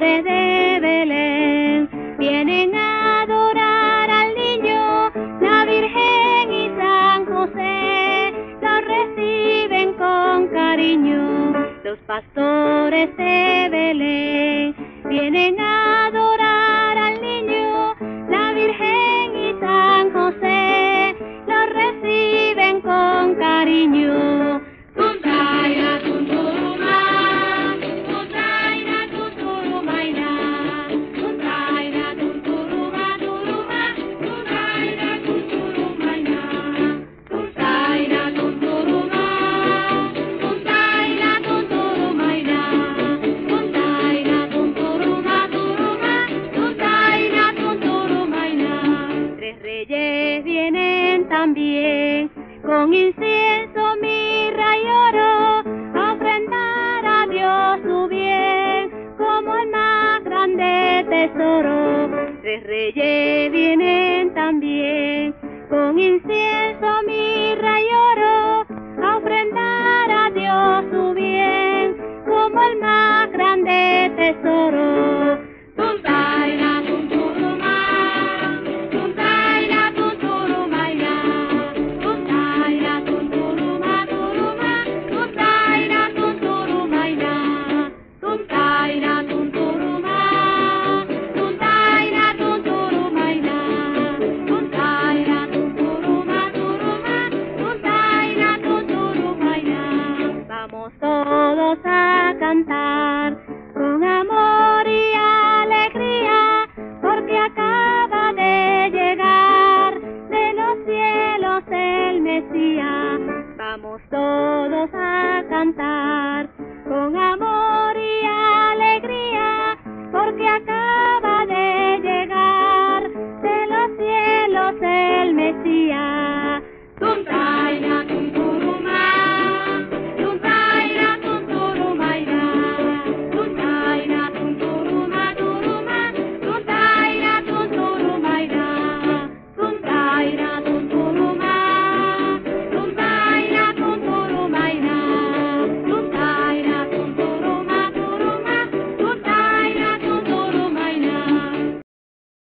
desde Belén vienen a adorar al niño, la Virgen y San José lo reciben con cariño. Los pastores de Belén vienen a adorar al niño, la Virgen y San José lo reciben con cariño. También con incienso, mirra y oro a ofrendar a Dios su bien como el más grande tesoro. Tres reyes vienen también con incienso, mirra y oro a ofrendar a Dios su bien como el más grande tesoro. Vamos todos a cantar con amor y alegría, porque acaba de llegar de los cielos el Mesías. Vamos todos a cantar con amor y alegría, porque acaba